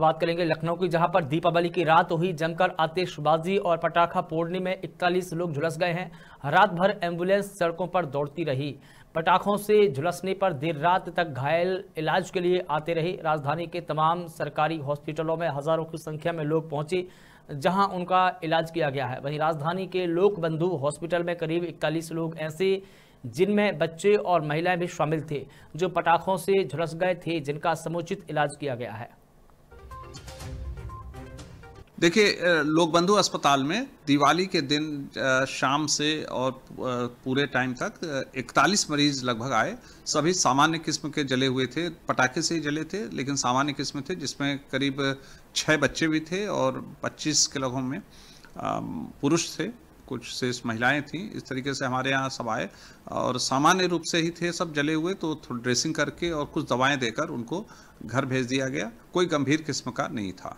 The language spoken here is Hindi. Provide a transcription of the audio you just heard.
बात करेंगे लखनऊ की, जहाँ पर दीपावली की रात हुई जमकर आतिशबाजी और पटाखा फोड़ने में इकतालीस लोग झुलस गए हैं। रात भर एंबुलेंस सड़कों पर दौड़ती रही। पटाखों से झुलसने पर देर रात तक घायल इलाज के लिए आते रहे। राजधानी के तमाम सरकारी हॉस्पिटलों में हज़ारों की संख्या में लोग पहुँचे, जहाँ उनका इलाज किया गया है। वहीं राजधानी के लोक बंधु हॉस्पिटल में करीब इकतालीस लोग ऐसे, जिनमें बच्चे और महिलाएँ भी शामिल थे, जो पटाखों से झुलस गए थे, जिनका समुचित इलाज किया गया है। देखिए लोकबंधु अस्पताल में दिवाली के दिन शाम से और पूरे टाइम तक 41 मरीज़ लगभग आए। सभी सामान्य किस्म के जले हुए थे, पटाखे से ही जले थे, लेकिन सामान्य किस्म थे, जिसमें करीब छः बच्चे भी थे और 25 के लगभग में पुरुष थे। कुछ शेष महिलाएँ थीं। इस तरीके से हमारे यहाँ सब आए और सामान्य रूप से ही थे सब जले हुए तो ड्रेसिंग करके और कुछ दवाएँ देकर उनको घर भेज दिया गया। कोई गंभीर किस्म का नहीं था।